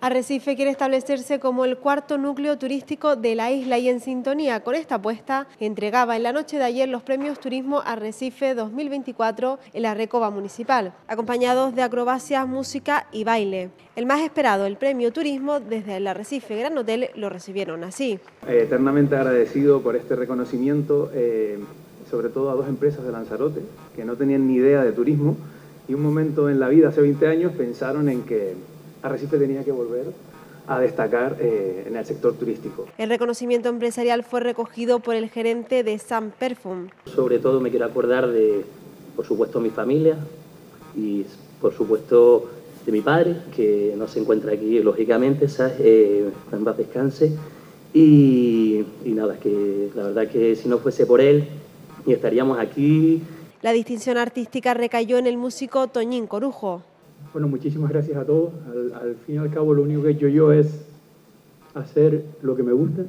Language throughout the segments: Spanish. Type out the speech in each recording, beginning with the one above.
Arrecife quiere establecerse como el cuarto núcleo turístico de la isla y en sintonía con esta apuesta entregaba en la noche de ayer los premios Turismo Arrecife 2024 en la Recoba Municipal, acompañados de acrobacias, música y baile. El más esperado, el premio Turismo, desde el Arrecife Gran Hotel lo recibieron así. Eternamente agradecido por este reconocimiento, eh, sobre todo a dos empresas de Lanzarote que no tenían ni idea de turismo y un momento en la vida, hace 20 años, pensaron en que Arrecife tenía que volver a destacar eh, en el sector turístico. El reconocimiento empresarial fue recogido por el gerente de Sam Perfume. Sobre todo me quiero acordar de, por supuesto, mi familia y, por supuesto, de mi padre, que no se encuentra aquí, lógicamente, ¿sabes? Eh, en paz descanse. Y, y nada, que la verdad que si no fuese por él, ni estaríamos aquí. La distinción artística recayó en el músico Toñín Corujo. Bueno, muchísimas gracias a todos. Al, fin y al cabo, lo único que he hecho yo es hacer lo que me gusta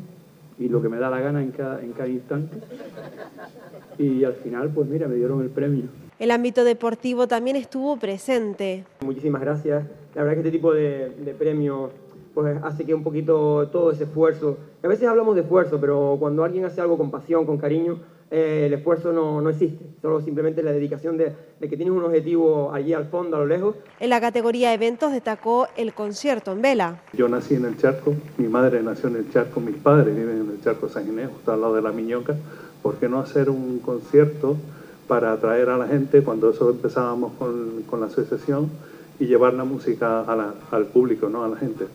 y lo que me da la gana en cada, en cada instante. Y al final, pues mira, me dieron el premio. El ámbito deportivo también estuvo presente. Muchísimas gracias. La verdad que este tipo de, de premios pues hace que un poquito todo ese esfuerzo, a veces hablamos de esfuerzo, pero cuando alguien hace algo con pasión, con cariño, eh, el esfuerzo no, no, existe, solo simplemente la dedicación de, de, que tienes un objetivo allí al fondo, a lo lejos. En la categoría eventos destacó el concierto en vela. Yo nací en el Charco, mi madre nació en el Charco, mis padres viven en el Charco San Ginés, justo al lado de la Miñoca. ¿Por qué no hacer un concierto para atraer a la gente cuando eso empezábamos con, con la asociación y llevar la música a la, al público, ¿no? a la gente?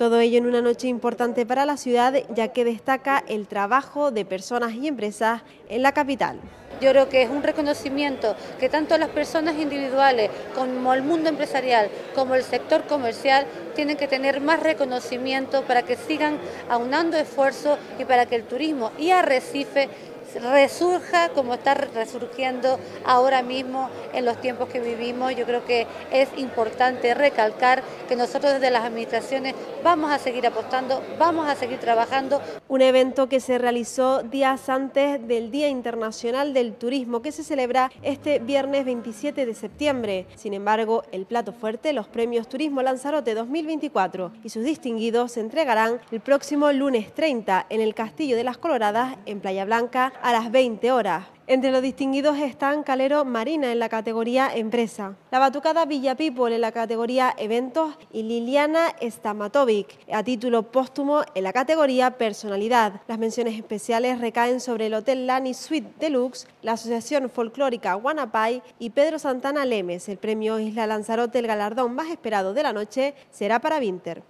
Todo ello en una noche importante para la ciudad, ya que destaca el trabajo de personas y empresas en la capital. Yo creo que es un reconocimiento que tanto las personas individuales como el mundo empresarial, como el sector comercial, tienen que tener más reconocimiento para que sigan aunando esfuerzos y para que el turismo y Arrecife resurja como está resurgiendo ahora mismo en los tiempos que vivimos. Yo creo que es importante recalcar que nosotros desde las administraciones vamos a seguir apostando, vamos a seguir trabajando. Un evento que se realizó días antes del Día Internacional del Turismo que se celebra este viernes 27 de septiembre. Sin embargo, el plato fuerte, los premios Turismo Lanzarote 2024 y sus distinguidos se entregarán el próximo lunes 30 en el Castillo de las Coloradas en Playa Blanca a las 20 horas. Entre los distinguidos están Calero Marina en la categoría Empresa, la Batucada Villa People en la categoría Eventos y Liliana Stamatovic a título póstumo en la categoría Personalidad. Las menciones especiales recaen sobre el Hotel Lani Suite Deluxe, la Asociación Folclórica Guanapay y Pedro Santana Lemes. El premio Isla Lanzarote, el galardón más esperado de la noche, será para Winter.